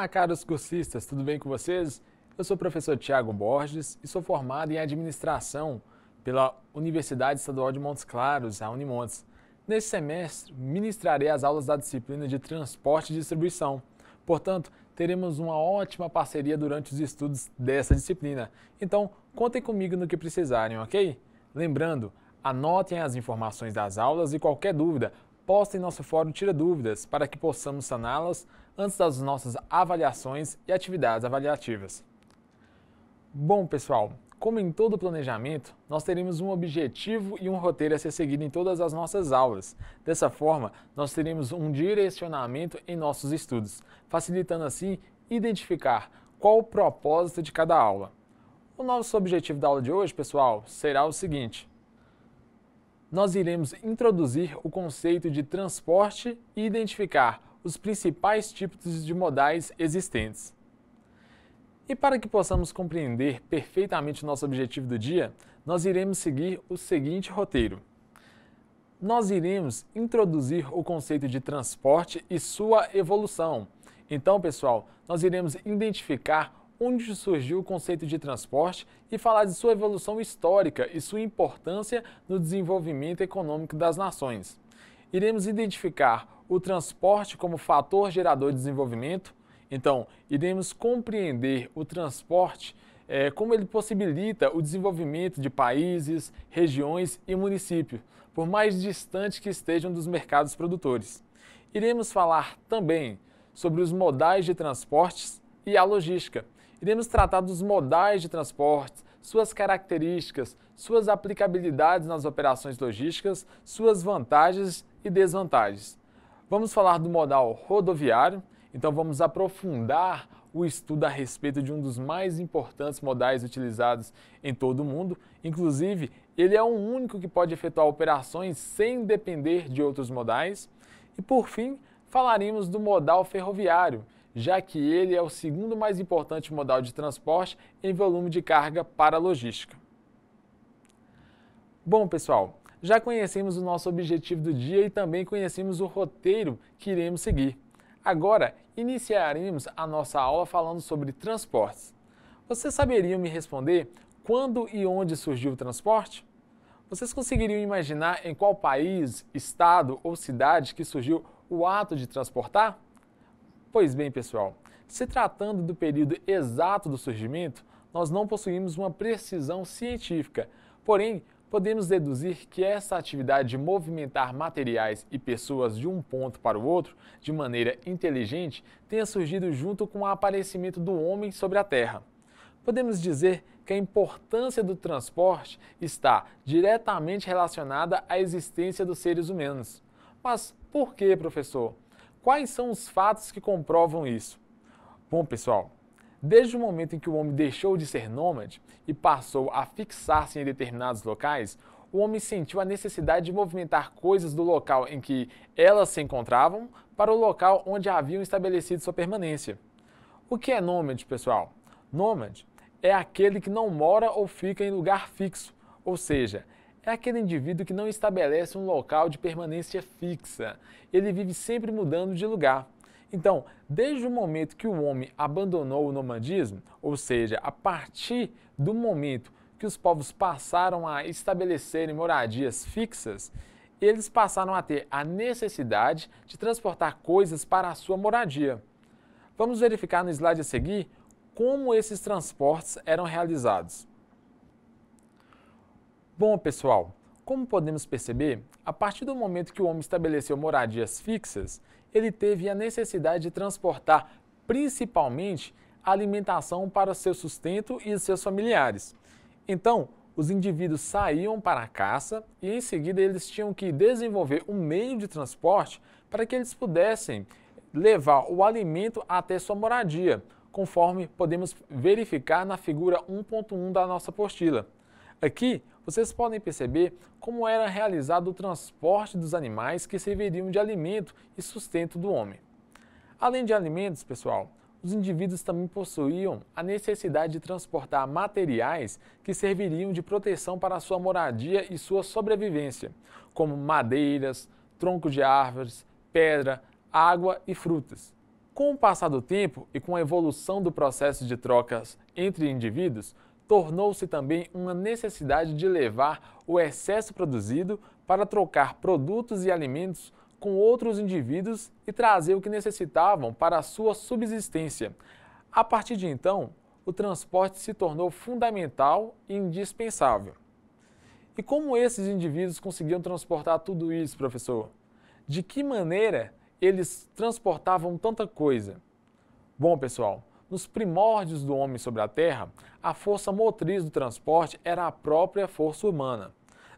Olá, caros cursistas, tudo bem com vocês? Eu sou o professor Tiago Borges e sou formado em administração pela Universidade Estadual de Montes Claros, a Unimontes. Neste semestre, ministrarei as aulas da disciplina de Transporte e Distribuição. Portanto, teremos uma ótima parceria durante os estudos dessa disciplina. Então, contem comigo no que precisarem, ok? Lembrando, anotem as informações das aulas e qualquer dúvida, postem em nosso fórum Tira Dúvidas para que possamos saná-las antes das nossas avaliações e atividades avaliativas. Bom, pessoal, como em todo planejamento, nós teremos um objetivo e um roteiro a ser seguido em todas as nossas aulas. Dessa forma, nós teremos um direcionamento em nossos estudos, facilitando assim identificar qual o propósito de cada aula. O nosso objetivo da aula de hoje, pessoal, será o seguinte: nós iremos introduzir o conceito de transporte e identificar os principais tipos de modais existentes. E para que possamos compreender perfeitamente nosso objetivo do dia, nós iremos seguir o seguinte roteiro. Nós iremos introduzir o conceito de transporte e sua evolução. Então, pessoal, nós iremos identificar onde surgiu o conceito de transporte e falar de sua evolução histórica e sua importância no desenvolvimento econômico das nações. Iremos identificar o transporte como fator gerador de desenvolvimento, então, iremos compreender o transporte é, como ele possibilita o desenvolvimento de países, regiões e municípios, por mais distantes que estejam dos mercados produtores. Iremos falar também sobre os modais de transportes e a logística, iremos tratar dos modais de transporte, suas características, suas aplicabilidades nas operações logísticas, suas vantagens e desvantagens. Vamos falar do modal rodoviário, então vamos aprofundar o estudo a respeito de um dos mais importantes modais utilizados em todo o mundo. Inclusive, ele é o único que pode efetuar operações sem depender de outros modais. E por fim, falaremos do modal ferroviário, já que ele é o segundo mais importante modal de transporte em volume de carga para logística. Bom, pessoal, já conhecemos o nosso objetivo do dia e também conhecemos o roteiro que iremos seguir. Agora, iniciaremos a nossa aula falando sobre transportes. Vocês saberiam me responder quando e onde surgiu o transporte? Vocês conseguiriam imaginar em qual país, estado ou cidade que surgiu o ato de transportar? Pois bem, pessoal, se tratando do período exato do surgimento, nós não possuímos uma precisão científica, porém, podemos deduzir que essa atividade de movimentar materiais e pessoas de um ponto para o outro de maneira inteligente tenha surgido junto com o aparecimento do homem sobre a Terra. Podemos dizer que a importância do transporte está diretamente relacionada à existência dos seres humanos. Mas por que, professor? Quais são os fatos que comprovam isso? Bom, pessoal, desde o momento em que o homem deixou de ser nômade e passou a fixar-se em determinados locais, o homem sentiu a necessidade de movimentar coisas do local em que elas se encontravam para o local onde haviam estabelecido sua permanência. O que é nômade, pessoal? Nômade é aquele que não mora ou fica em lugar fixo, ou seja, é aquele indivíduo que não estabelece um local de permanência fixa. Ele vive sempre mudando de lugar. Então, desde o momento que o homem abandonou o nomadismo, ou seja, a partir do momento que os povos passaram a estabelecerem moradias fixas, eles passaram a ter a necessidade de transportar coisas para a sua moradia. Vamos verificar no slide a seguir como esses transportes eram realizados. Bom, pessoal, como podemos perceber, a partir do momento que o homem estabeleceu moradias fixas, ele teve a necessidade de transportar principalmente alimentação para seu sustento e seus familiares. Então, os indivíduos saíam para a caça e em seguida eles tinham que desenvolver um meio de transporte para que eles pudessem levar o alimento até sua moradia, conforme podemos verificar na figura 1.1 da nossa apostila. Aqui vocês podem perceber como era realizado o transporte dos animais que serviriam de alimento e sustento do homem. Além de alimentos, pessoal, os indivíduos também possuíam a necessidade de transportar materiais que serviriam de proteção para a sua moradia e sua sobrevivência, como madeiras, troncos de árvores, pedra, água e frutas. Com o passar do tempo e com a evolução do processo de trocas entre indivíduos, tornou-se também uma necessidade de levar o excesso produzido para trocar produtos e alimentos com outros indivíduos e trazer o que necessitavam para a sua subsistência. A partir de então, o transporte se tornou fundamental e indispensável. E como esses indivíduos conseguiam transportar tudo isso, professor? De que maneira eles transportavam tanta coisa? Bom, pessoal, nos primórdios do homem sobre a Terra, a força motriz do transporte era a própria força humana.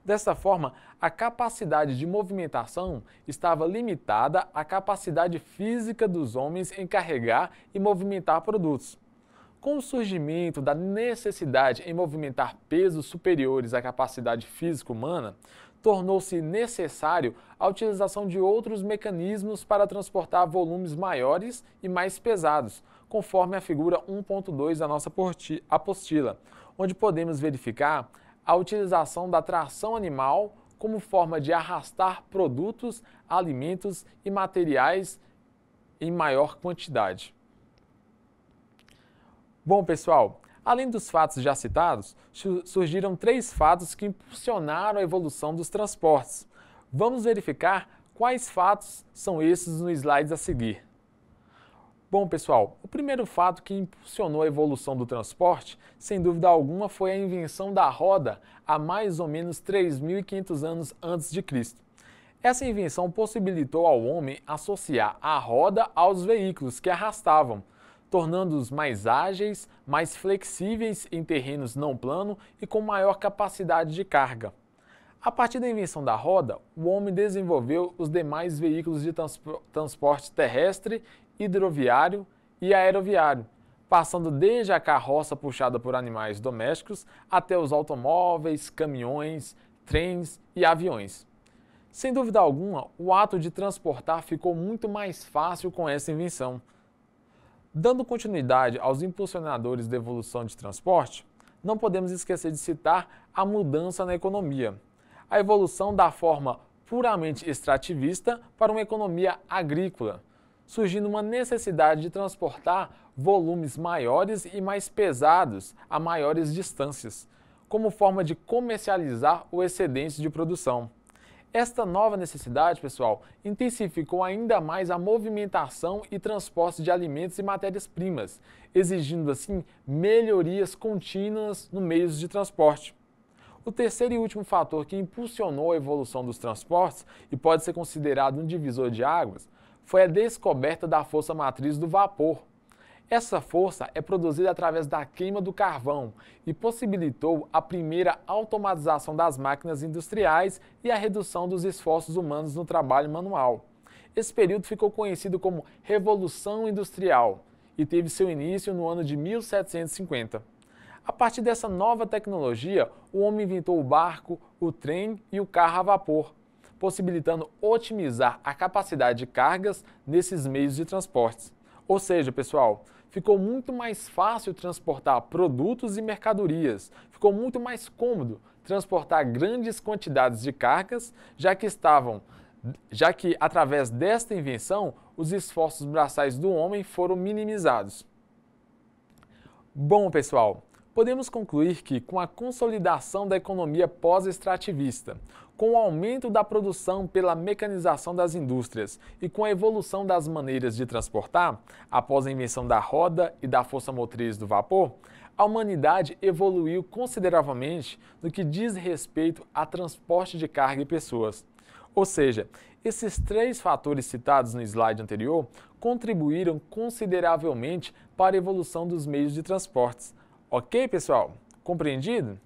Dessa forma, a capacidade de movimentação estava limitada à capacidade física dos homens em carregar e movimentar produtos. Com o surgimento da necessidade em movimentar pesos superiores à capacidade física humana, tornou-se necessário a utilização de outros mecanismos para transportar volumes maiores e mais pesados, conforme a figura 1.2 da nossa apostila, onde podemos verificar a utilização da tração animal como forma de arrastar produtos, alimentos e materiais em maior quantidade. Bom, pessoal, além dos fatos já citados, surgiram três fatos que impulsionaram a evolução dos transportes. Vamos verificar quais fatos são esses nos slides a seguir. Bom, pessoal, o primeiro fato que impulsionou a evolução do transporte, sem dúvida alguma, foi a invenção da roda há mais ou menos 3.500 anos antes de Cristo. Essa invenção possibilitou ao homem associar a roda aos veículos que arrastavam, tornando-os mais ágeis, mais flexíveis em terrenos não plano e com maior capacidade de carga. A partir da invenção da roda, o homem desenvolveu os demais veículos de transporte terrestre, hidroviário e aeroviário, passando desde a carroça puxada por animais domésticos até os automóveis, caminhões, trens e aviões. Sem dúvida alguma, o ato de transportar ficou muito mais fácil com essa invenção. Dando continuidade aos impulsionadores da evolução de transporte, não podemos esquecer de citar a mudança na economia. A evolução da forma puramente extrativista para uma economia agrícola, surgindo uma necessidade de transportar volumes maiores e mais pesados a maiores distâncias, como forma de comercializar o excedente de produção. Esta nova necessidade, pessoal, intensificou ainda mais a movimentação e transporte de alimentos e matérias-primas, exigindo assim melhorias contínuas no meios de transporte. O terceiro e último fator que impulsionou a evolução dos transportes e pode ser considerado um divisor de águas foi a descoberta da força matriz do vapor, essa força é produzida através da queima do carvão e possibilitou a primeira automatização das máquinas industriais e a redução dos esforços humanos no trabalho manual. Esse período ficou conhecido como Revolução Industrial e teve seu início no ano de 1750. A partir dessa nova tecnologia, o homem inventou o barco, o trem e o carro a vapor, possibilitando otimizar a capacidade de cargas nesses meios de transportes. Ou seja, pessoal, ficou muito mais fácil transportar produtos e mercadorias, ficou muito mais cômodo transportar grandes quantidades de cargas, já que estavam já que através desta invenção os esforços braçais do homem foram minimizados. Bom, pessoal, podemos concluir que, com a consolidação da economia pós-extrativista, com o aumento da produção pela mecanização das indústrias e com a evolução das maneiras de transportar, após a invenção da roda e da força motriz do vapor, a humanidade evoluiu consideravelmente no que diz respeito a transporte de carga e pessoas. Ou seja, esses três fatores citados no slide anterior contribuíram consideravelmente para a evolução dos meios de transportes, Ok, pessoal? Compreendido?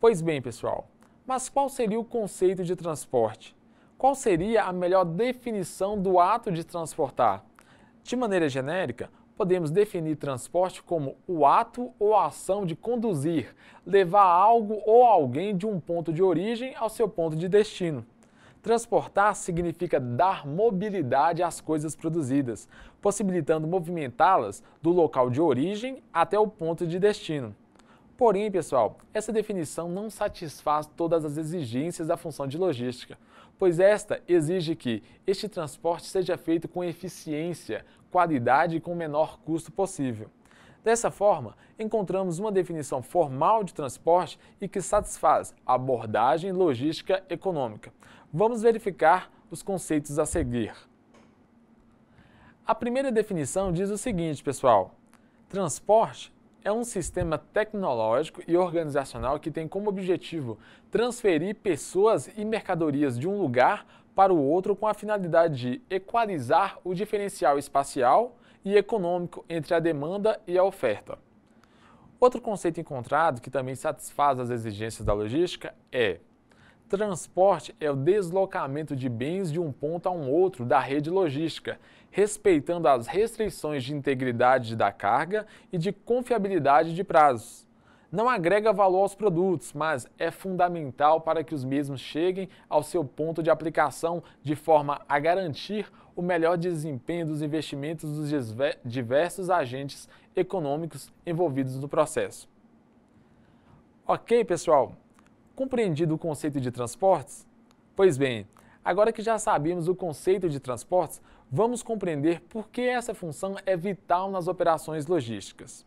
Pois bem, pessoal, mas qual seria o conceito de transporte? Qual seria a melhor definição do ato de transportar? De maneira genérica, podemos definir transporte como o ato ou a ação de conduzir, levar algo ou alguém de um ponto de origem ao seu ponto de destino. Transportar significa dar mobilidade às coisas produzidas, possibilitando movimentá-las do local de origem até o ponto de destino. Porém, pessoal, essa definição não satisfaz todas as exigências da função de logística, pois esta exige que este transporte seja feito com eficiência, qualidade e com o menor custo possível. Dessa forma, encontramos uma definição formal de transporte e que satisfaz a abordagem logística econômica. Vamos verificar os conceitos a seguir. A primeira definição diz o seguinte, pessoal: transporte é um sistema tecnológico e organizacional que tem como objetivo transferir pessoas e mercadorias de um lugar para o outro com a finalidade de equalizar o diferencial espacial e econômico entre a demanda e a oferta. Outro conceito encontrado que também satisfaz as exigências da logística é transporte é o deslocamento de bens de um ponto a um outro da rede logística, respeitando as restrições de integridade da carga e de confiabilidade de prazos não agrega valor aos produtos, mas é fundamental para que os mesmos cheguem ao seu ponto de aplicação de forma a garantir o melhor desempenho dos investimentos dos diversos agentes econômicos envolvidos no processo. Ok, pessoal? Compreendido o conceito de transportes? Pois bem, agora que já sabemos o conceito de transportes, vamos compreender por que essa função é vital nas operações logísticas.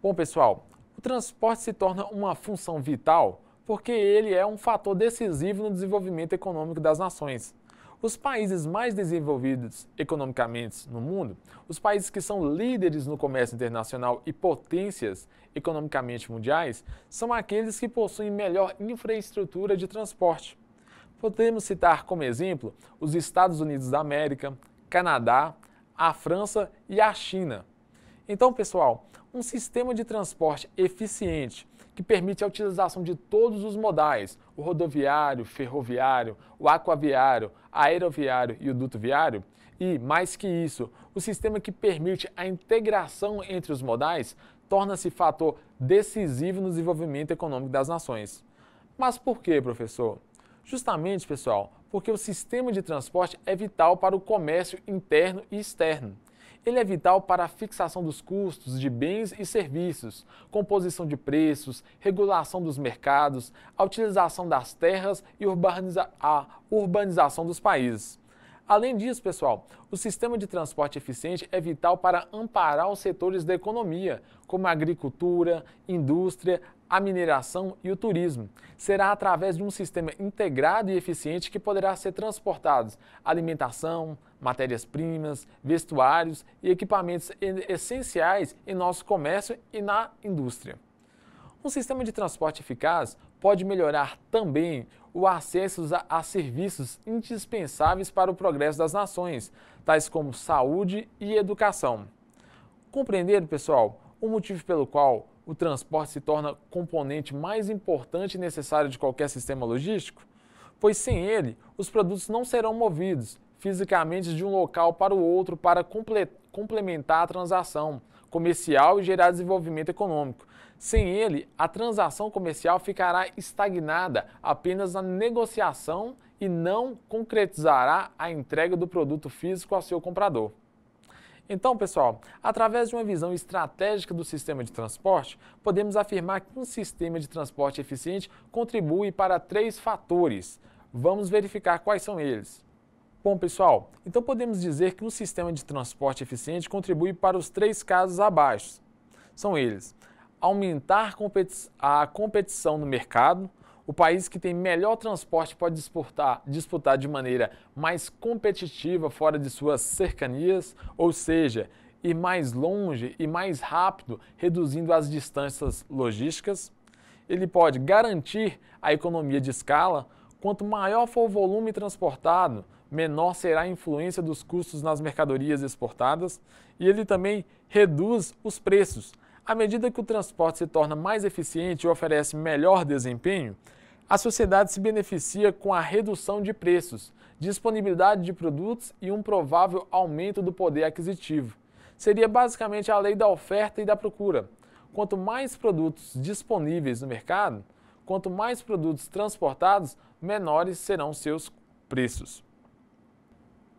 Bom, pessoal, o transporte se torna uma função vital porque ele é um fator decisivo no desenvolvimento econômico das nações. Os países mais desenvolvidos economicamente no mundo, os países que são líderes no comércio internacional e potências economicamente mundiais, são aqueles que possuem melhor infraestrutura de transporte. Podemos citar como exemplo os Estados Unidos da América, Canadá, a França e a China. Então, pessoal, um sistema de transporte eficiente que permite a utilização de todos os modais, o rodoviário, ferroviário, o aquaviário, aeroviário e o duto viário, e, mais que isso, o sistema que permite a integração entre os modais, torna-se fator decisivo no desenvolvimento econômico das nações. Mas por que, professor? Justamente, pessoal, porque o sistema de transporte é vital para o comércio interno e externo. Ele é vital para a fixação dos custos de bens e serviços, composição de preços, regulação dos mercados, a utilização das terras e urbaniza a urbanização dos países. Além disso, pessoal, o sistema de transporte eficiente é vital para amparar os setores da economia, como a agricultura, indústria, a mineração e o turismo. Será através de um sistema integrado e eficiente que poderá ser transportados alimentação, matérias-primas, vestuários e equipamentos essenciais em nosso comércio e na indústria. Um sistema de transporte eficaz pode melhorar também o acesso a, serviços indispensáveis para o progresso das nações, tais como saúde e educação. Compreenderam, pessoal, o motivo pelo qual o transporte se torna componente mais importante e necessário de qualquer sistema logístico? Pois sem ele, os produtos não serão movidos fisicamente de um local para o outro para complementar a transação comercial e gerar desenvolvimento econômico. Sem ele, a transação comercial ficará estagnada apenas na negociação e não concretizará a entrega do produto físico ao seu comprador. Então, pessoal, através de uma visão estratégica do sistema de transporte, podemos afirmar que um sistema de transporte eficiente contribui para três fatores. Vamos verificar quais são eles. Bom, pessoal, então podemos dizer que um sistema de transporte eficiente contribui para os três casos abaixo. São eles: aumentar a competição no mercado, o país que tem melhor transporte pode disputar, disputar de maneira mais competitiva fora de suas cercanias, ou seja, ir mais longe e mais rápido, reduzindo as distâncias logísticas. Ele pode garantir a economia de escala. Quanto maior for o volume transportado, menor será a influência dos custos nas mercadorias exportadas. E ele também reduz os preços. À medida que o transporte se torna mais eficiente e oferece melhor desempenho, a sociedade se beneficia com a redução de preços, disponibilidade de produtos e um provável aumento do poder aquisitivo. Seria basicamente a lei da oferta e da procura. Quanto mais produtos disponíveis no mercado, quanto mais produtos transportados, menores serão seus preços.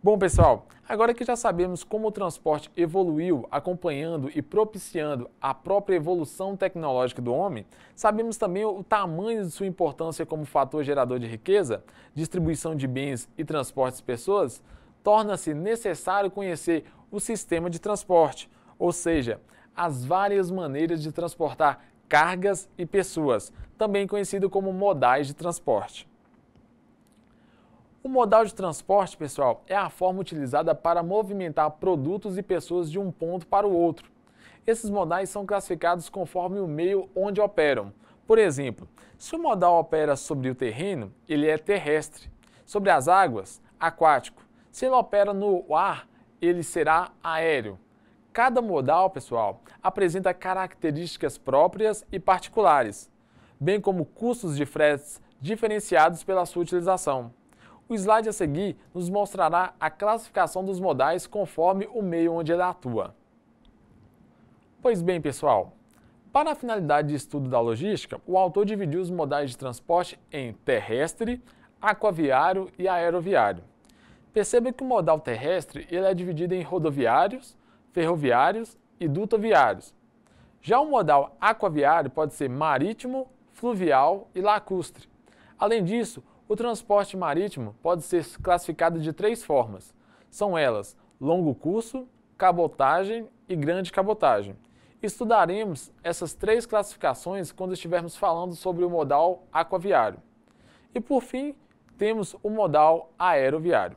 Bom, pessoal, Agora que já sabemos como o transporte evoluiu, acompanhando e propiciando a própria evolução tecnológica do homem, sabemos também o tamanho de sua importância como fator gerador de riqueza, distribuição de bens e transporte de pessoas, torna-se necessário conhecer o sistema de transporte, ou seja, as várias maneiras de transportar cargas e pessoas, também conhecido como modais de transporte. O modal de transporte, pessoal, é a forma utilizada para movimentar produtos e pessoas de um ponto para o outro. Esses modais são classificados conforme o meio onde operam. Por exemplo, se o modal opera sobre o terreno, ele é terrestre. Sobre as águas, aquático. Se ele opera no ar, ele será aéreo. Cada modal, pessoal, apresenta características próprias e particulares, bem como custos de fretes diferenciados pela sua utilização. O slide a seguir nos mostrará a classificação dos modais conforme o meio onde ele atua. Pois bem, pessoal, para a finalidade de estudo da logística, o autor dividiu os modais de transporte em terrestre, aquaviário e aeroviário. Perceba que o modal terrestre ele é dividido em rodoviários, ferroviários e dutoviários. Já o modal aquaviário pode ser marítimo, fluvial e lacustre. Além disso, o transporte marítimo pode ser classificado de três formas. São elas longo curso, cabotagem e grande cabotagem. Estudaremos essas três classificações quando estivermos falando sobre o modal aquaviário. E por fim, temos o modal aeroviário.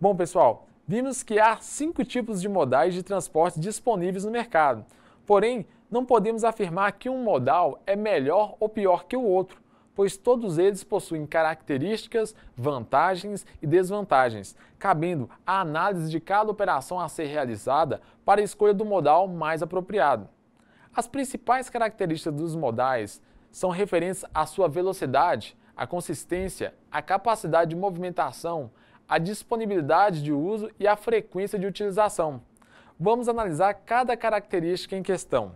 Bom, pessoal, vimos que há cinco tipos de modais de transporte disponíveis no mercado. Porém, não podemos afirmar que um modal é melhor ou pior que o outro, pois todos eles possuem características, vantagens e desvantagens, cabendo a análise de cada operação a ser realizada para a escolha do modal mais apropriado. As principais características dos modais são referentes à sua velocidade, à consistência, à capacidade de movimentação, à disponibilidade de uso e à frequência de utilização. Vamos analisar cada característica em questão.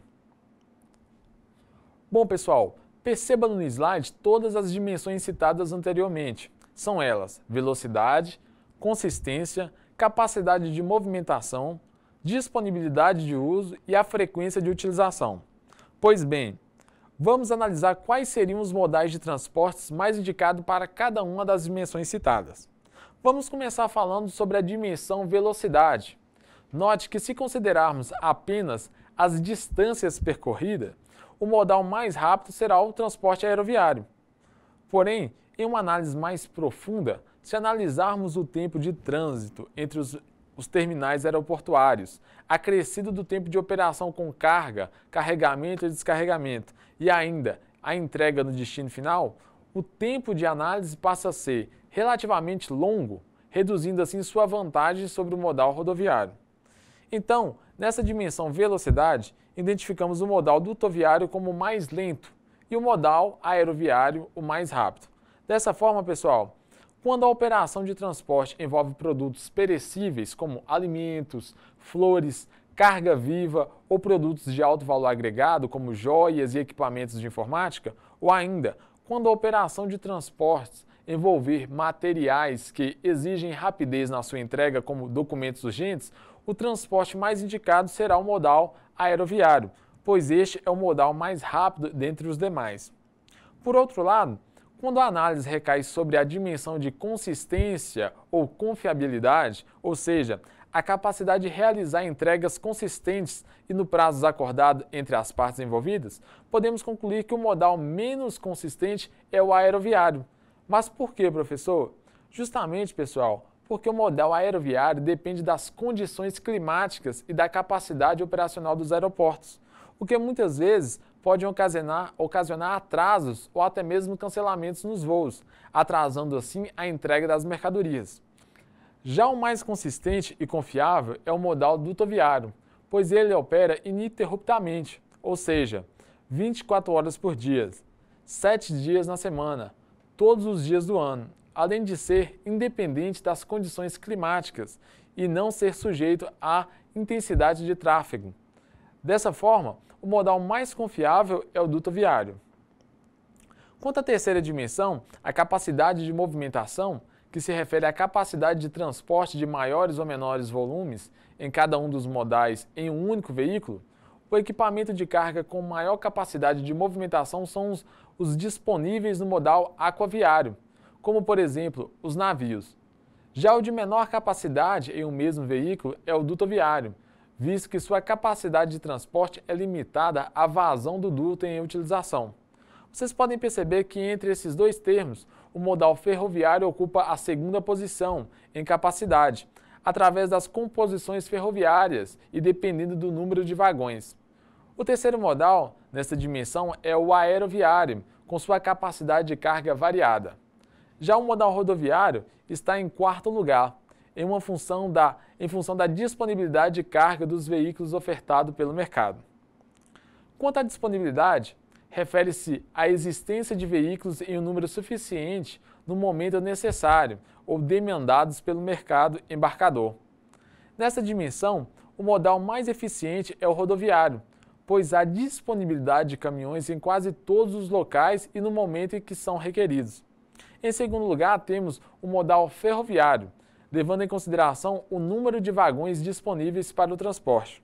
Bom, pessoal, Perceba no slide todas as dimensões citadas anteriormente. São elas velocidade, consistência, capacidade de movimentação, disponibilidade de uso e a frequência de utilização. Pois bem, vamos analisar quais seriam os modais de transportes mais indicados para cada uma das dimensões citadas. Vamos começar falando sobre a dimensão velocidade. Note que se considerarmos apenas as distâncias percorridas, o modal mais rápido será o transporte aeroviário. Porém, em uma análise mais profunda, se analisarmos o tempo de trânsito entre os, os terminais aeroportuários, acrescido do tempo de operação com carga, carregamento e descarregamento, e ainda a entrega no destino final, o tempo de análise passa a ser relativamente longo, reduzindo assim sua vantagem sobre o modal rodoviário. Então, nessa dimensão velocidade, identificamos o modal dutoviário como o mais lento e o modal aeroviário o mais rápido. Dessa forma, pessoal, quando a operação de transporte envolve produtos perecíveis como alimentos, flores, carga viva ou produtos de alto valor agregado como joias e equipamentos de informática, ou ainda quando a operação de transportes envolver materiais que exigem rapidez na sua entrega, como documentos urgentes, o transporte mais indicado será o modal aeroviário, pois este é o modal mais rápido dentre os demais. Por outro lado, quando a análise recai sobre a dimensão de consistência ou confiabilidade, ou seja, a capacidade de realizar entregas consistentes e no prazo acordado entre as partes envolvidas, podemos concluir que o modal menos consistente é o aeroviário. Mas por que, professor? Justamente, pessoal, porque o modal aeroviário depende das condições climáticas e da capacidade operacional dos aeroportos, o que muitas vezes pode ocasionar, ocasionar atrasos ou até mesmo cancelamentos nos voos, atrasando assim a entrega das mercadorias. Já o mais consistente e confiável é o modal dutoviário, pois ele opera ininterruptamente, ou seja, 24 horas por dia, 7 dias na semana, todos os dias do ano, além de ser independente das condições climáticas e não ser sujeito à intensidade de tráfego. Dessa forma, o modal mais confiável é o duto viário. Quanto à terceira dimensão, a capacidade de movimentação, que se refere à capacidade de transporte de maiores ou menores volumes em cada um dos modais em um único veículo, o equipamento de carga com maior capacidade de movimentação são os, os disponíveis no modal aquaviário, como por exemplo os navios. Já o de menor capacidade em um mesmo veículo é o dutoviário, visto que sua capacidade de transporte é limitada à vazão do duto em utilização. Vocês podem perceber que entre esses dois termos, o modal ferroviário ocupa a segunda posição em capacidade, através das composições ferroviárias e dependendo do número de vagões. O terceiro modal, nesta dimensão, é o aeroviário, com sua capacidade de carga variada. Já o modal rodoviário está em quarto lugar, em, uma função da, em função da disponibilidade de carga dos veículos ofertado pelo mercado. Quanto à disponibilidade, refere-se à existência de veículos em um número suficiente no momento necessário ou demandados pelo mercado embarcador. Nessa dimensão, o modal mais eficiente é o rodoviário, pois há disponibilidade de caminhões em quase todos os locais e no momento em que são requeridos. Em segundo lugar, temos o modal ferroviário, levando em consideração o número de vagões disponíveis para o transporte.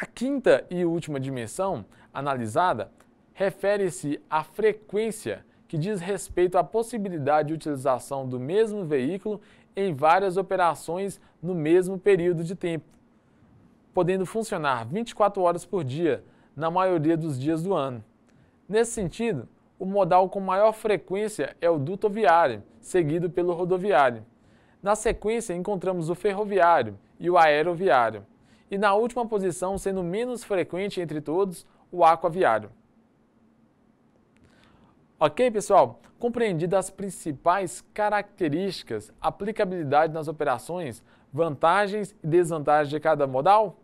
A quinta e última dimensão analisada refere-se à frequência, que diz respeito à possibilidade de utilização do mesmo veículo em várias operações no mesmo período de tempo, podendo funcionar 24 horas por dia, na maioria dos dias do ano. Nesse sentido, o modal com maior frequência é o dutoviário, seguido pelo rodoviário. Na sequência, encontramos o ferroviário e o aeroviário e na última posição, sendo menos frequente entre todos, o aquaviário. Ok, pessoal? Compreendidas as principais características, aplicabilidade nas operações, vantagens e desvantagens de cada modal?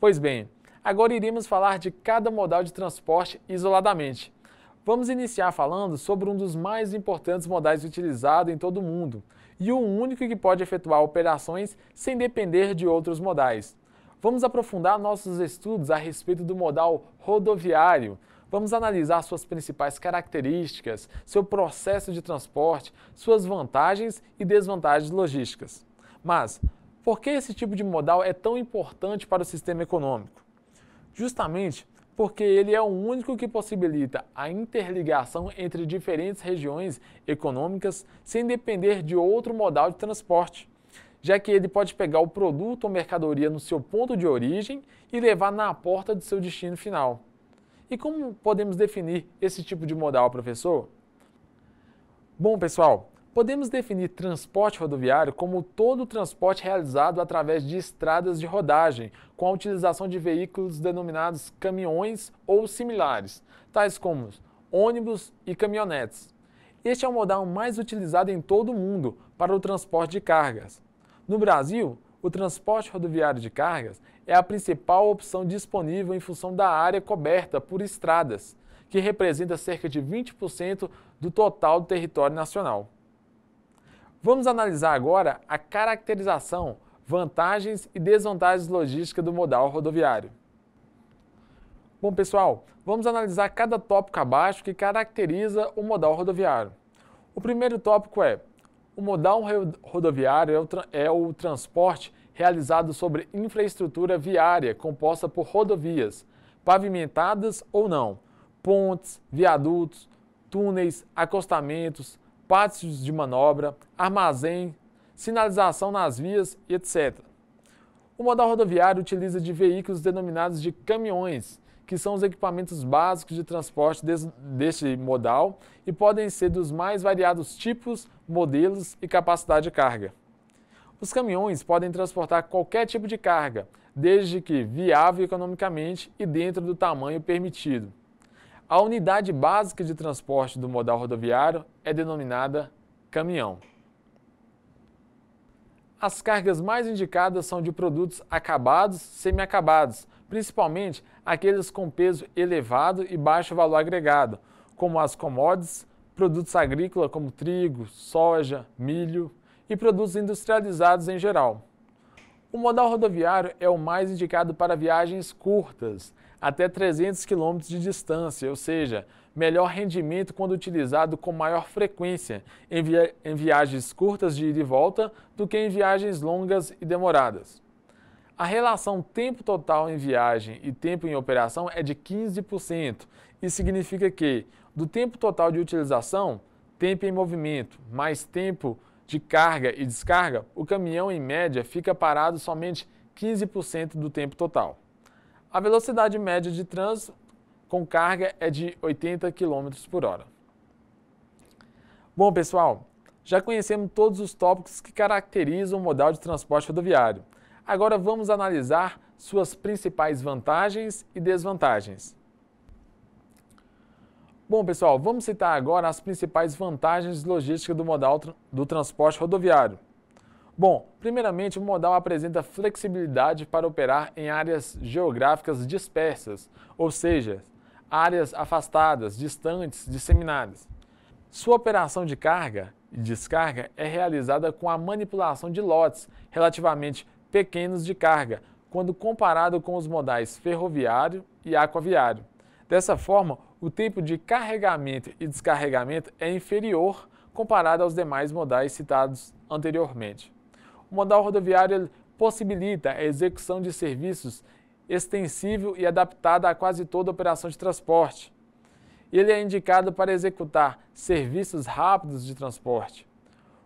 Pois bem, agora iremos falar de cada modal de transporte isoladamente. Vamos iniciar falando sobre um dos mais importantes modais utilizados em todo o mundo e o único que pode efetuar operações sem depender de outros modais, Vamos aprofundar nossos estudos a respeito do modal rodoviário. Vamos analisar suas principais características, seu processo de transporte, suas vantagens e desvantagens logísticas. Mas, por que esse tipo de modal é tão importante para o sistema econômico? Justamente porque ele é o único que possibilita a interligação entre diferentes regiões econômicas sem depender de outro modal de transporte já que ele pode pegar o produto ou mercadoria no seu ponto de origem e levar na porta do seu destino final. E como podemos definir esse tipo de modal, professor? Bom, pessoal, podemos definir transporte rodoviário como todo o transporte realizado através de estradas de rodagem, com a utilização de veículos denominados caminhões ou similares, tais como ônibus e caminhonetes. Este é o modal mais utilizado em todo o mundo para o transporte de cargas. No Brasil, o transporte rodoviário de cargas é a principal opção disponível em função da área coberta por estradas, que representa cerca de 20% do total do território nacional. Vamos analisar agora a caracterização, vantagens e desvantagens logísticas do modal rodoviário. Bom, pessoal, vamos analisar cada tópico abaixo que caracteriza o modal rodoviário. O primeiro tópico é o modal rodoviário é o, é o transporte realizado sobre infraestrutura viária composta por rodovias, pavimentadas ou não, pontes, viadutos, túneis, acostamentos, pátios de manobra, armazém, sinalização nas vias etc. O modal rodoviário utiliza de veículos denominados de caminhões, que são os equipamentos básicos de transporte deste modal e podem ser dos mais variados tipos, modelos e capacidade de carga. Os caminhões podem transportar qualquer tipo de carga, desde que viável economicamente e dentro do tamanho permitido. A unidade básica de transporte do modal rodoviário é denominada caminhão. As cargas mais indicadas são de produtos acabados, semi-acabados, principalmente aqueles com peso elevado e baixo valor agregado, como as commodities, produtos agrícolas como trigo, soja, milho e produtos industrializados em geral. O modal rodoviário é o mais indicado para viagens curtas, até 300 km de distância, ou seja, melhor rendimento quando utilizado com maior frequência em, via em viagens curtas de ida e volta do que em viagens longas e demoradas. A relação tempo total em viagem e tempo em operação é de 15%. Isso significa que, do tempo total de utilização, tempo em movimento mais tempo de carga e descarga, o caminhão, em média, fica parado somente 15% do tempo total. A velocidade média de trânsito com carga é de 80 km por hora. Bom, pessoal, já conhecemos todos os tópicos que caracterizam o modal de transporte rodoviário. Agora vamos analisar suas principais vantagens e desvantagens. Bom, pessoal, vamos citar agora as principais vantagens logísticas do modal do transporte rodoviário. Bom, primeiramente, o modal apresenta flexibilidade para operar em áreas geográficas dispersas, ou seja, áreas afastadas, distantes, disseminadas. Sua operação de carga e descarga é realizada com a manipulação de lotes relativamente pequenos de carga, quando comparado com os modais ferroviário e aquaviário. Dessa forma, o tempo de carregamento e descarregamento é inferior comparado aos demais modais citados anteriormente. O modal rodoviário possibilita a execução de serviços extensível e adaptado a quase toda operação de transporte. Ele é indicado para executar serviços rápidos de transporte.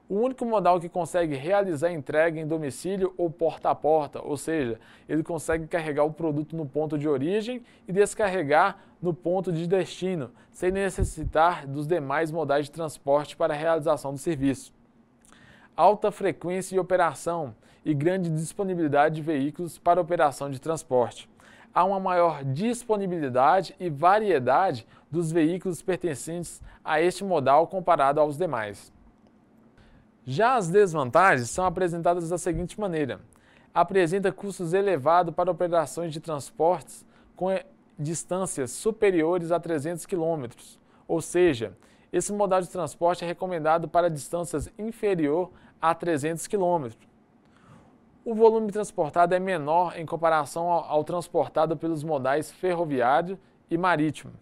O único modal que consegue realizar entrega em domicílio ou porta a porta, ou seja, ele consegue carregar o produto no ponto de origem e descarregar no ponto de destino, sem necessitar dos demais modais de transporte para a realização do serviço alta frequência de operação e grande disponibilidade de veículos para operação de transporte. Há uma maior disponibilidade e variedade dos veículos pertencentes a este modal comparado aos demais. Já as desvantagens são apresentadas da seguinte maneira: apresenta custos elevados para operações de transportes com distâncias superiores a 300 km, ou seja, esse modal de transporte é recomendado para distâncias inferior a 300 km. O volume transportado é menor em comparação ao, ao transportado pelos modais ferroviário e marítimo.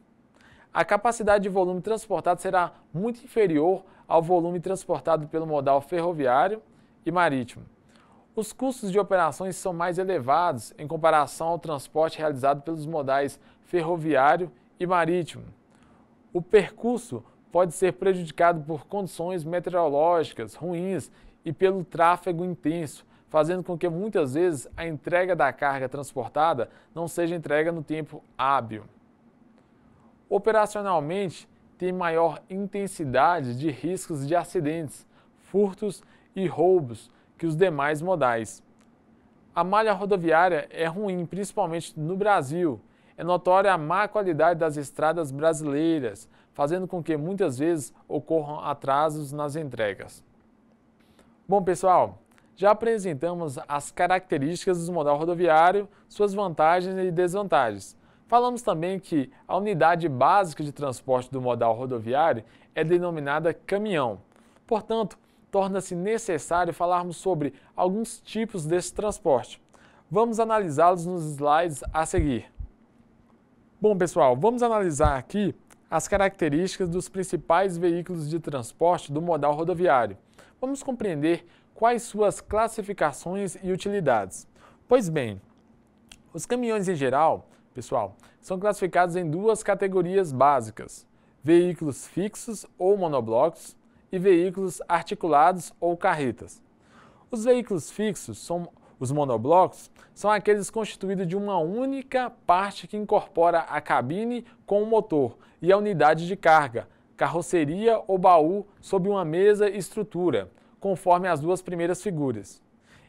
A capacidade de volume transportado será muito inferior ao volume transportado pelo modal ferroviário e marítimo. Os custos de operações são mais elevados em comparação ao transporte realizado pelos modais ferroviário e marítimo. O percurso pode ser prejudicado por condições meteorológicas ruins e pelo tráfego intenso, fazendo com que muitas vezes a entrega da carga transportada não seja entrega no tempo hábil. Operacionalmente, tem maior intensidade de riscos de acidentes, furtos e roubos que os demais modais. A malha rodoviária é ruim, principalmente no Brasil. É notória a má qualidade das estradas brasileiras, fazendo com que muitas vezes ocorram atrasos nas entregas. Bom, pessoal, já apresentamos as características do modal rodoviário, suas vantagens e desvantagens. Falamos também que a unidade básica de transporte do modal rodoviário é denominada caminhão. Portanto, torna-se necessário falarmos sobre alguns tipos desse transporte. Vamos analisá-los nos slides a seguir. Bom, pessoal, vamos analisar aqui as características dos principais veículos de transporte do modal rodoviário. Vamos compreender quais suas classificações e utilidades. Pois bem, os caminhões em geral, pessoal, são classificados em duas categorias básicas: veículos fixos ou monoblocos e veículos articulados ou carretas. Os veículos fixos são os monoblocos são aqueles constituídos de uma única parte que incorpora a cabine com o motor e a unidade de carga, carroceria ou baú sob uma mesa e estrutura, conforme as duas primeiras figuras.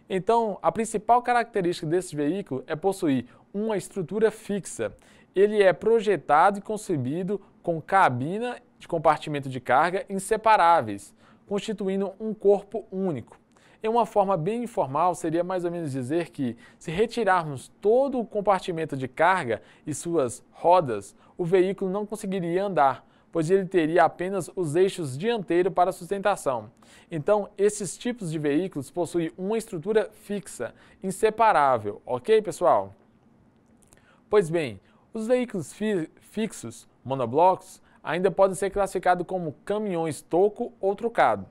Então, a principal característica desse veículo é possuir uma estrutura fixa. Ele é projetado e concebido com cabina de compartimento de carga inseparáveis, constituindo um corpo único. Em uma forma bem informal, seria mais ou menos dizer que, se retirarmos todo o compartimento de carga e suas rodas, o veículo não conseguiria andar, pois ele teria apenas os eixos dianteiros para sustentação. Então, esses tipos de veículos possuem uma estrutura fixa, inseparável, ok, pessoal? Pois bem, os veículos fi fixos, monoblocos, ainda podem ser classificados como caminhões toco ou trucado.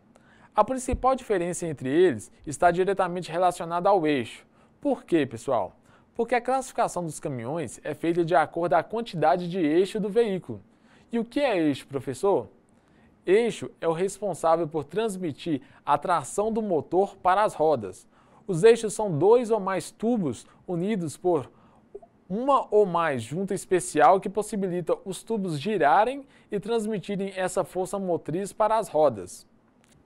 A principal diferença entre eles está diretamente relacionada ao eixo. Por quê, pessoal? Porque a classificação dos caminhões é feita de acordo com a quantidade de eixo do veículo. E o que é eixo, professor? Eixo é o responsável por transmitir a tração do motor para as rodas. Os eixos são dois ou mais tubos unidos por uma ou mais junta especial que possibilita os tubos girarem e transmitirem essa força motriz para as rodas.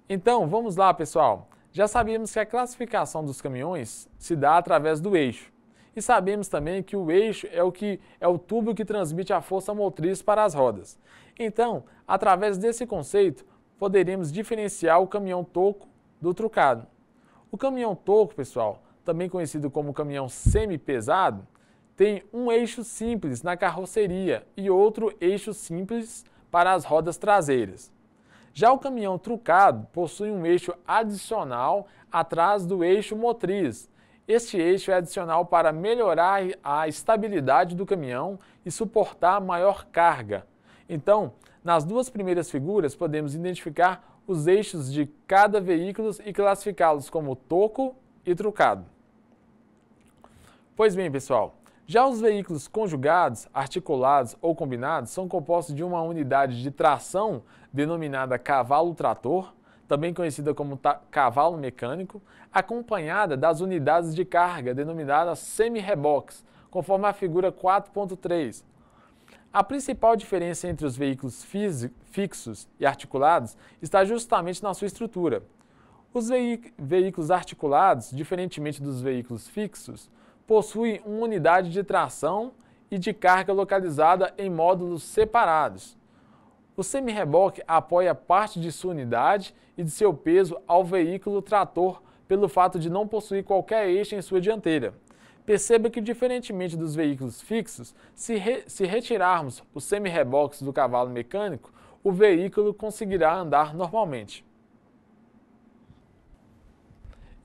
Então, vamos lá, pessoal. Já sabíamos que a classificação dos caminhões se dá através do eixo. E sabemos também que o eixo é o que é o tubo que transmite a força motriz para as rodas. Então, através desse conceito, poderemos diferenciar o caminhão toco do trucado. O caminhão toco, pessoal, também conhecido como caminhão semi-pesado, tem um eixo simples na carroceria e outro eixo simples para as rodas traseiras. Já o caminhão trucado possui um eixo adicional atrás do eixo motriz. Este eixo é adicional para melhorar a estabilidade do caminhão e suportar maior carga. Então, nas duas primeiras figuras, podemos identificar os eixos de cada veículo e classificá-los como toco e trucado. Pois bem, pessoal, já os veículos conjugados, articulados ou combinados são compostos de uma unidade de tração denominada cavalo-trator, também conhecida como cavalo mecânico, acompanhada das unidades de carga denominadas semi-reboques, conforme a figura 4.3. A principal diferença entre os veículos fixos e articulados está justamente na sua estrutura. Os veículos articulados, diferentemente dos veículos fixos, possui uma unidade de tração e de carga localizada em módulos separados. O semi-reboque apoia parte de sua unidade e de seu peso ao veículo trator pelo fato de não possuir qualquer eixo em sua dianteira. Perceba que, diferentemente dos veículos fixos, se, re se retirarmos os do cavalo mecânico, o veículo conseguirá andar normalmente.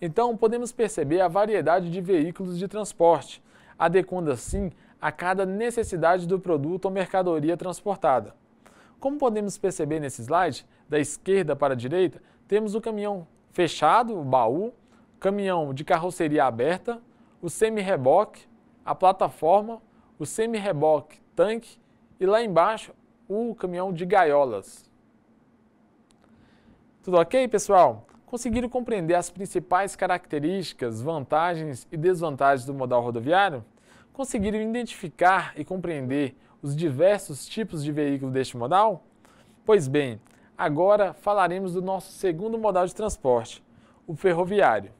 Então, podemos perceber a variedade de veículos de transporte, adequando assim a cada necessidade do produto ou mercadoria transportada. Como podemos perceber nesse slide, da esquerda para a direita, temos o caminhão fechado, o baú, caminhão de carroceria aberta, o semi-reboque, a plataforma, o semi-reboque tanque e lá embaixo o caminhão de gaiolas. Tudo ok, pessoal? Conseguiram compreender as principais características, vantagens e desvantagens do modal rodoviário? Conseguiram identificar e compreender os diversos tipos de veículo deste modal? Pois bem, agora falaremos do nosso segundo modal de transporte, o ferroviário.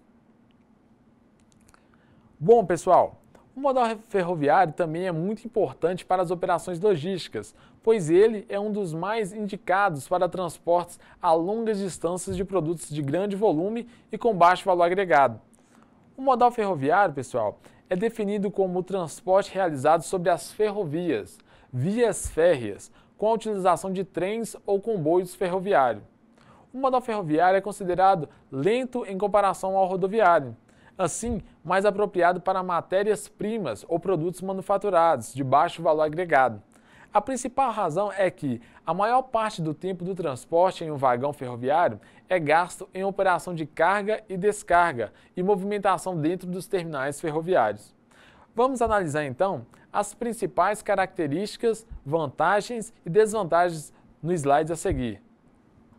Bom, pessoal, o modal ferroviário também é muito importante para as operações logísticas, pois ele é um dos mais indicados para transportes a longas distâncias de produtos de grande volume e com baixo valor agregado. O modal ferroviário, pessoal, é definido como o transporte realizado sobre as ferrovias, vias férreas, com a utilização de trens ou comboios ferroviários. O modal ferroviário é considerado lento em comparação ao rodoviário assim mais apropriado para matérias-primas ou produtos manufaturados de baixo valor agregado. A principal razão é que a maior parte do tempo do transporte em um vagão ferroviário é gasto em operação de carga e descarga e movimentação dentro dos terminais ferroviários. Vamos analisar então as principais características, vantagens e desvantagens no slide a seguir.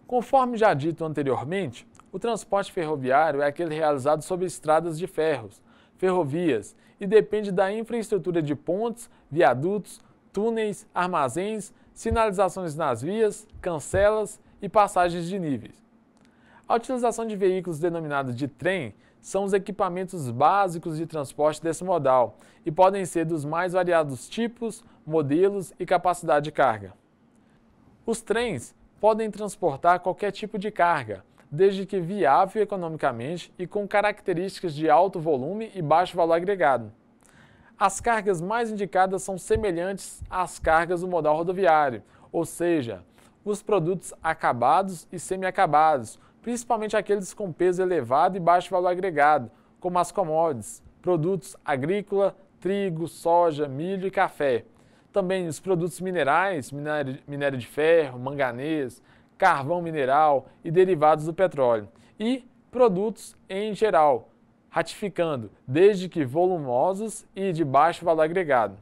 Conforme já dito anteriormente, o transporte ferroviário é aquele realizado sobre estradas de ferros, ferrovias, e depende da infraestrutura de pontes, viadutos, túneis, armazéns, sinalizações nas vias, cancelas e passagens de níveis. A utilização de veículos denominados de trem são os equipamentos básicos de transporte desse modal e podem ser dos mais variados tipos, modelos e capacidade de carga. Os trens podem transportar qualquer tipo de carga, desde que viável economicamente e com características de alto volume e baixo valor agregado. As cargas mais indicadas são semelhantes às cargas do modal rodoviário, ou seja, os produtos acabados e semi-acabados, principalmente aqueles com peso elevado e baixo valor agregado, como as commodities, produtos agrícola, trigo, soja, milho e café. também os produtos minerais, minério, de ferro, manganês, carvão mineral e derivados do petróleo, e produtos em geral, ratificando, desde que volumosos e de baixo valor agregado.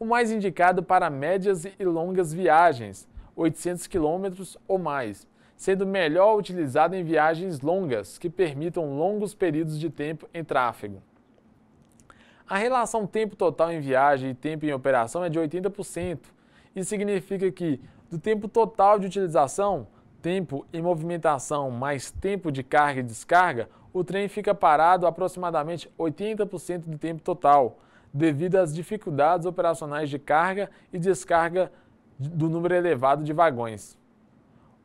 O mais indicado para médias e longas viagens, 800 km ou mais, sendo melhor utilizado em viagens longas que permitam longos períodos de tempo em tráfego. A relação tempo total em viagem e tempo em operação é de 80%. Isso significa que, do tempo total de utilização, tempo em movimentação mais tempo de carga e descarga, o trem fica parado aproximadamente 80% do tempo total, devido às dificuldades operacionais de carga e descarga do número elevado de vagões.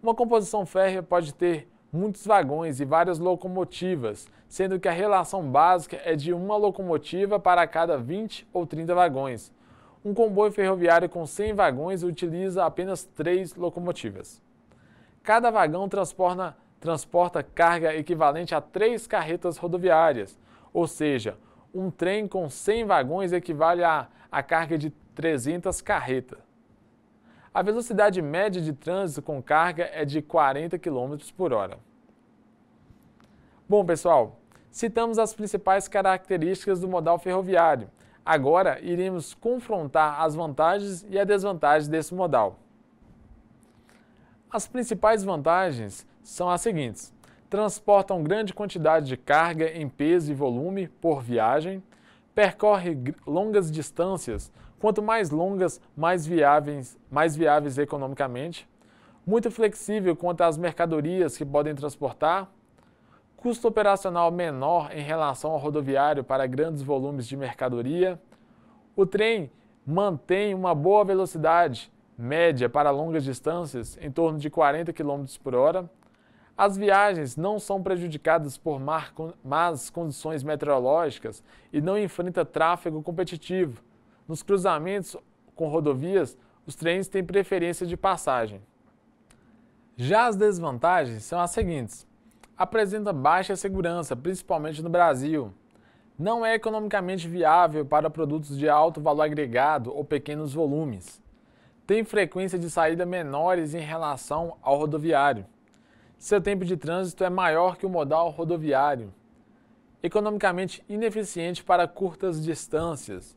Uma composição férrea pode ter muitos vagões e várias locomotivas, sendo que a relação básica é de uma locomotiva para cada 20 ou 30 vagões. Um comboio ferroviário com 100 vagões utiliza apenas 3 locomotivas. Cada vagão transporta, transporta carga equivalente a 3 carretas rodoviárias, ou seja, um trem com 100 vagões equivale a, a carga de 300 carretas. A velocidade média de trânsito com carga é de 40 km por hora. Bom, pessoal, citamos as principais características do modal ferroviário. Agora iremos confrontar as vantagens e as desvantagens desse modal. As principais vantagens são as seguintes: transportam grande quantidade de carga em peso e volume por viagem, percorre longas distâncias Quanto mais longas, mais viáveis, mais viáveis economicamente, muito flexível quanto às mercadorias que podem transportar, custo operacional menor em relação ao rodoviário para grandes volumes de mercadoria. O trem mantém uma boa velocidade média para longas distâncias, em torno de 40 km por hora. As viagens não são prejudicadas por más condições meteorológicas e não enfrenta tráfego competitivo, nos cruzamentos com rodovias, os trens têm preferência de passagem. Já as desvantagens são as seguintes: apresenta baixa segurança, principalmente no Brasil. Não é economicamente viável para produtos de alto valor agregado ou pequenos volumes. Tem frequência de saída menores em relação ao rodoviário. Seu tempo de trânsito é maior que o modal rodoviário. Economicamente ineficiente para curtas distâncias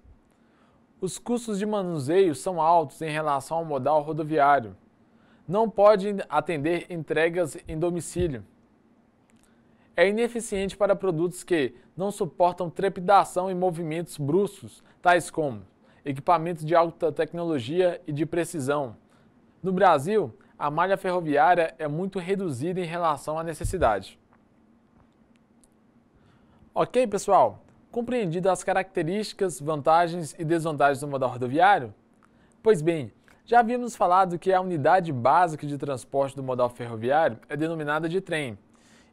os custos de manuseio são altos em relação ao modal rodoviário. Não pode atender entregas em domicílio. É ineficiente para produtos que não suportam trepidação e movimentos bruscos, tais como equipamentos de alta tecnologia e de precisão. No Brasil, a malha ferroviária é muito reduzida em relação à necessidade. Ok, pessoal? compreendidas as características, vantagens e desvantagens do modal rodoviário? Pois bem, já havíamos falado que a unidade básica de transporte do modal ferroviário é denominada de trem.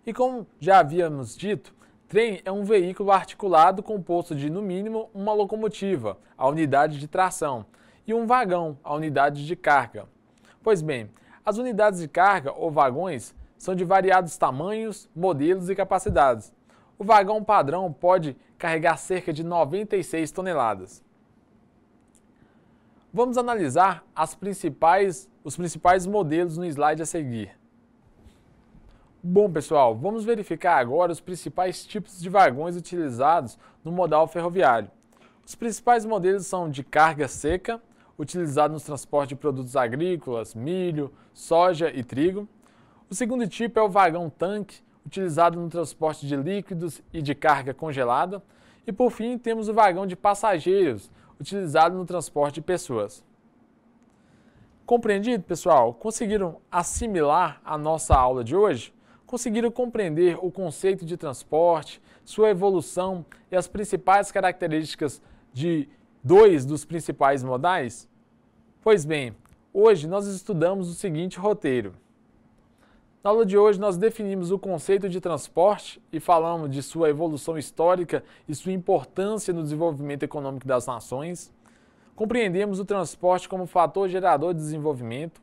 E como já havíamos dito, trem é um veículo articulado composto de, no mínimo, uma locomotiva, a unidade de tração, e um vagão, a unidade de carga. Pois bem, as unidades de carga ou vagões são de variados tamanhos, modelos e capacidades. O vagão padrão pode carregar cerca de 96 toneladas. Vamos analisar principais, os principais modelos no slide a seguir. Bom, pessoal, vamos verificar agora os principais tipos de vagões utilizados no modal ferroviário. Os principais modelos são de carga seca, utilizado nos transportes de produtos agrícolas, milho, soja e trigo. O segundo tipo é o vagão tanque, utilizado no transporte de líquidos e de carga congelada. E por fim, temos o vagão de passageiros, utilizado no transporte de pessoas. Compreendido, pessoal? Conseguiram assimilar a nossa aula de hoje? Conseguiram compreender o conceito de transporte, sua evolução e as principais características de dois dos principais modais? Pois bem, hoje nós estudamos o seguinte roteiro. Na aula de hoje, nós definimos o conceito de transporte e falamos de sua evolução histórica e sua importância no desenvolvimento econômico das nações. Compreendemos o transporte como fator gerador de desenvolvimento.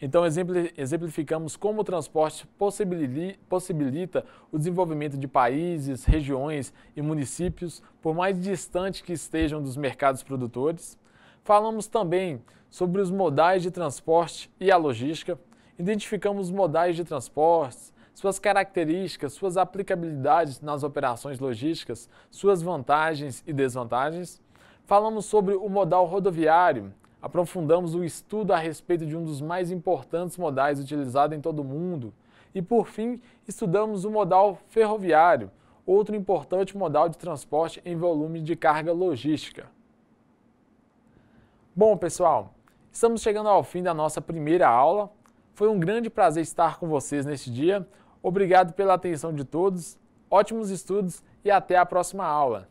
Então, exemplificamos como o transporte possibilita o desenvolvimento de países, regiões e municípios, por mais distantes que estejam dos mercados produtores. Falamos também sobre os modais de transporte e a logística. Identificamos os modais de transporte, suas características, suas aplicabilidades nas operações logísticas, suas vantagens e desvantagens. Falamos sobre o modal rodoviário, aprofundamos o estudo a respeito de um dos mais importantes modais utilizado em todo o mundo. E, por fim, estudamos o modal ferroviário, outro importante modal de transporte em volume de carga logística. Bom, pessoal, estamos chegando ao fim da nossa primeira aula. Foi um grande prazer estar com vocês neste dia. Obrigado pela atenção de todos, ótimos estudos e até a próxima aula.